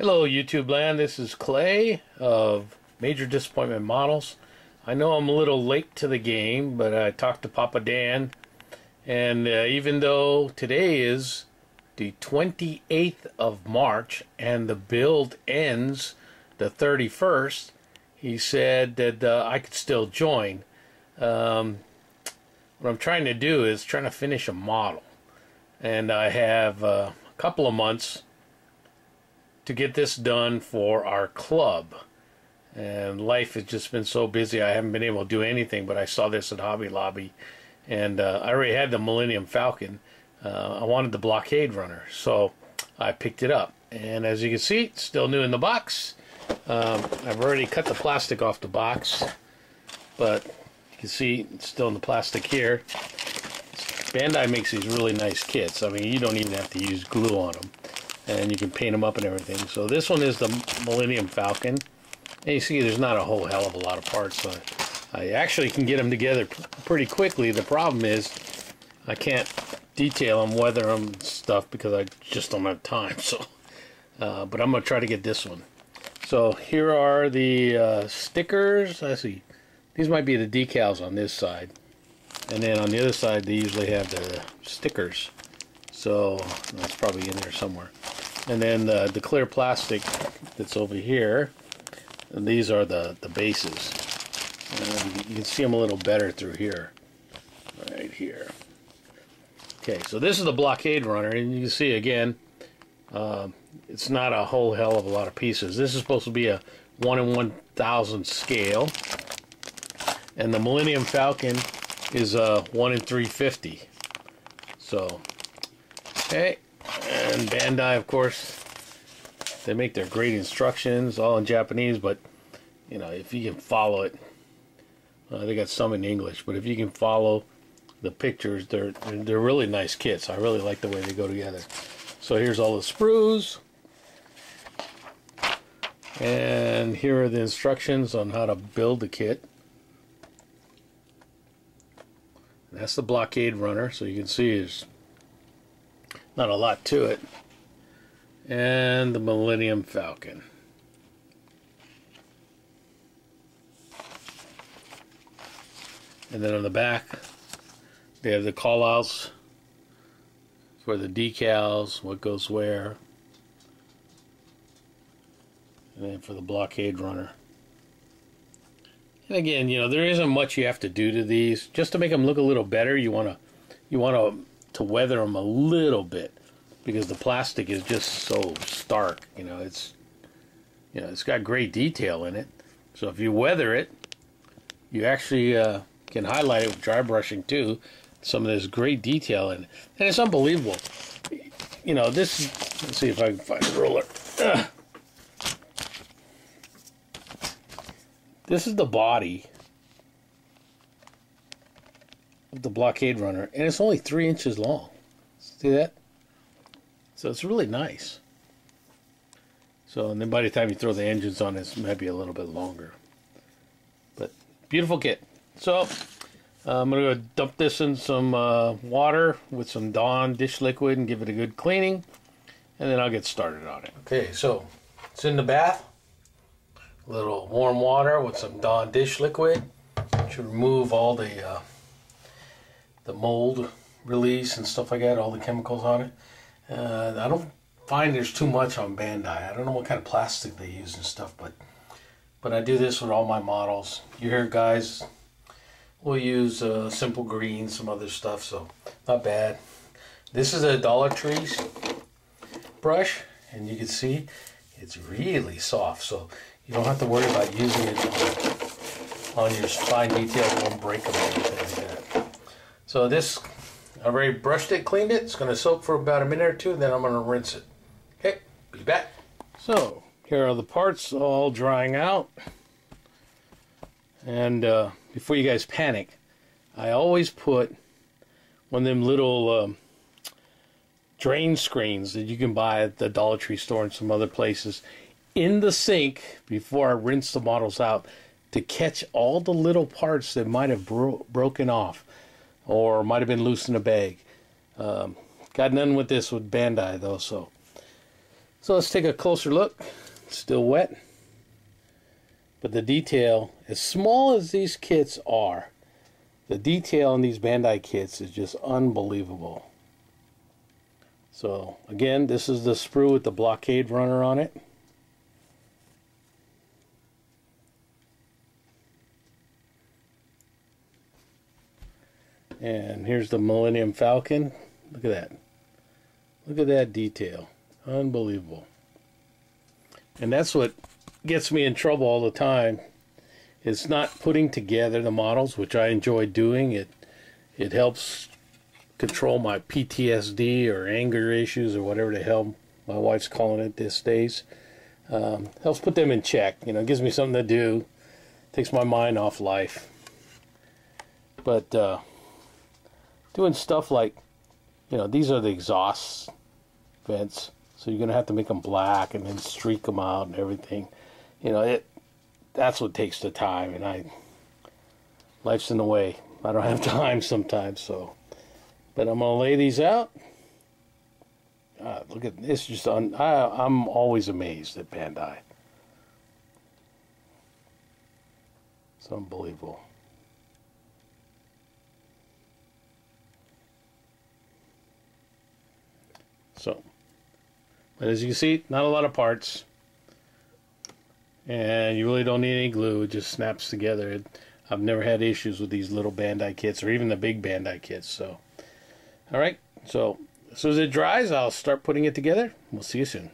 Hello, YouTube land. This is Clay of Major Disappointment Models. I know I'm a little late to the game, but I talked to Papa Dan, and uh, even though today is the 28th of March and the build ends the 31st, he said that uh, I could still join. Um, what I'm trying to do is trying to finish a model, and I have uh, a couple of months to get this done for our club. And life has just been so busy, I haven't been able to do anything. But I saw this at Hobby Lobby, and uh, I already had the Millennium Falcon. Uh, I wanted the Blockade Runner, so I picked it up. And as you can see, it's still new in the box. Um, I've already cut the plastic off the box, but you can see it's still in the plastic here. Bandai makes these really nice kits. I mean, you don't even have to use glue on them and you can paint them up and everything. So this one is the Millennium Falcon. And you see there's not a whole hell of a lot of parts. So I actually can get them together pretty quickly. The problem is I can't detail them, weather them, stuff because I just don't have time. So, uh, But I'm going to try to get this one. So here are the uh, stickers. I see. These might be the decals on this side. And then on the other side they usually have the stickers. So that's probably in there somewhere. And then the, the clear plastic that's over here, and these are the, the bases. And you can see them a little better through here, right here. Okay, so this is the blockade runner, and you can see again, uh, it's not a whole hell of a lot of pieces. This is supposed to be a 1 in 1,000 scale, and the Millennium Falcon is a 1 in 350. So, okay, and Bandai, of course, they make their great instructions, all in Japanese, but, you know, if you can follow it, uh, they got some in English, but if you can follow the pictures, they're, they're really nice kits. I really like the way they go together. So here's all the sprues. And here are the instructions on how to build the kit. That's the blockade runner, so you can see there's not a lot to it. And the Millennium Falcon. And then on the back, they have the callouts for the decals, what goes where. And then for the blockade runner. And again, you know, there isn't much you have to do to these. Just to make them look a little better, you want to you want to to weather them a little bit because the plastic is just so stark. You know, it's you know it's got great detail in it. So if you weather it, you actually uh, can highlight it with dry brushing too. Some of this great detail in it, and it's unbelievable. You know, this. Let's see if I can find a ruler. Ugh. This is the body of the blockade runner, and it's only three inches long. See that? So it's really nice. So, and then by the time you throw the engines on, it's maybe a little bit longer. But beautiful kit. So, uh, I'm to go dump this in some uh, water with some Dawn dish liquid and give it a good cleaning. And then I'll get started on it. Okay, so it's in the bath. A little warm water with some Dawn dish liquid to remove all the uh, the mold release and stuff like that, all the chemicals on it. Uh, I don't find there's too much on Bandai. I don't know what kind of plastic they use and stuff, but but I do this with all my models. You hear guys will use uh, simple green, some other stuff, so not bad. This is a Dollar Trees brush, and you can see it's really soft, so you don't have to worry about using it on your fine detail. It won't break them or anything like that. So this, I've already brushed it, cleaned it. It's going to soak for about a minute or two, then I'm going to rinse it. Okay, be back. So here are the parts all drying out. And uh, before you guys panic, I always put one of them little um, drain screens that you can buy at the Dollar Tree store and some other places in the sink before I rinse the models out to catch all the little parts that might have bro broken off or might have been loose in a bag. Um, got none with this with Bandai though, so So let's take a closer look. It's still wet. But the detail, as small as these kits are, the detail in these Bandai kits is just unbelievable. So again, this is the sprue with the blockade runner on it. And here's the Millennium Falcon. Look at that. Look at that detail. Unbelievable. And that's what gets me in trouble all the time. It's not putting together the models, which I enjoy doing. It it helps control my PTSD or anger issues or whatever the hell my wife's calling it these days. Um, helps put them in check. You know, gives me something to do. Takes my mind off life. But uh, doing stuff like, you know, these are the exhaust vents. So you're going to have to make them black and then streak them out and everything. You know, it that's what takes the time. And I, life's in the way. I don't have time sometimes. So, but I'm going to lay these out. God, look at this. Just on. I, I'm always amazed at Bandai. It's unbelievable. So, but as you can see, not a lot of parts. And you really don't need any glue. It just snaps together. It, I've never had issues with these little Bandai kits or even the big Bandai kits. So, all right. So, as soon as it dries, I'll start putting it together. We'll see you soon.